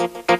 Hello,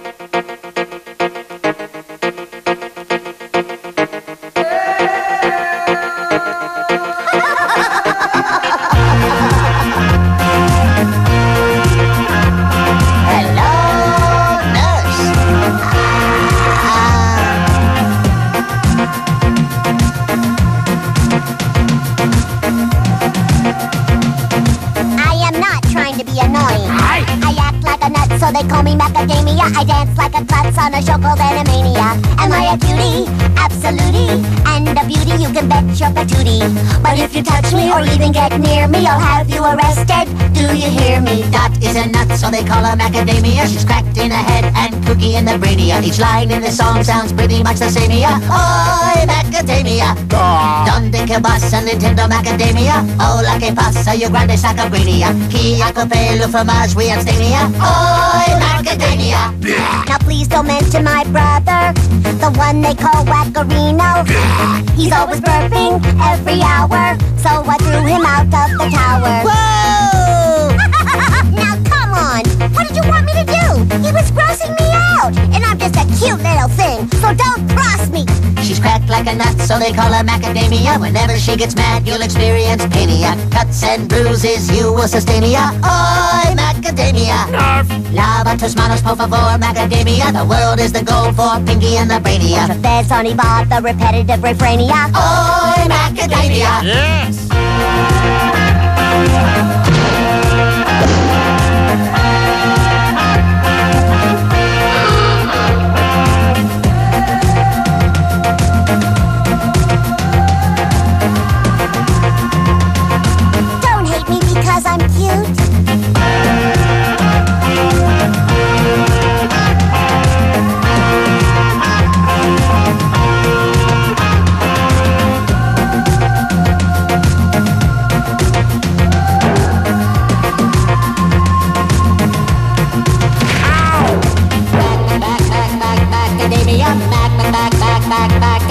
they call me macadamia. I dance like a klutz on a show called Animania. Am I a cutie? Absolutely. And a beauty, you can bet your patootie. But if you touch me or even get near me, I'll have you arrested. Do you hear me? Dot is a nut, so they call her macadamia. She's cracked in the head and cookie in the brainia. Each line in the song sounds pretty much the same. Yeah. Oh, Oi, macadamia. Donde que pasa, Nintendo macadamia? Oh, la que pasa, you grande sacabria. Qui a le fromage, we abstainia. Oi, macadamia. Now please don't mention my brother, the one they call Wackarino. He's always burping every hour, so I threw him out of the tower. So don't cross me. She's cracked like a nut, so they call her macadamia. Whenever she gets mad, you'll experience mania. Cuts and bruises, you will sustain ya. Oi, macadamia. Narf. Lava tus manos, por favor, macadamia. The world is the goal for Pinky and the Brainia. Fez on evolve the repetitive refrainia. Oi, macadamia.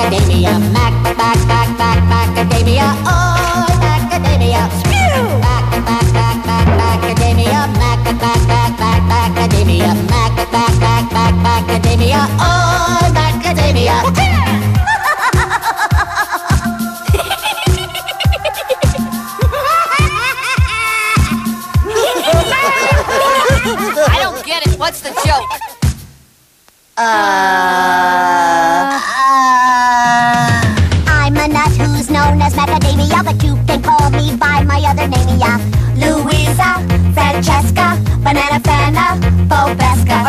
Macadamia. Mac, mac, mac, mac, mac, macadamia. Oi, macadamia. Mac, mac, mac, mac, mac, macadamia. Mac, mac, mac, mac, mac, macadamia. Mac, mac, mac, mac, mac, macadamia. Oi, macadamia. I don't get it. What's the joke? I'm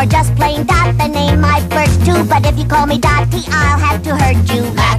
or just plain Dot, the name I flirt to. But if you call me Dottie, I'll have to hurt you.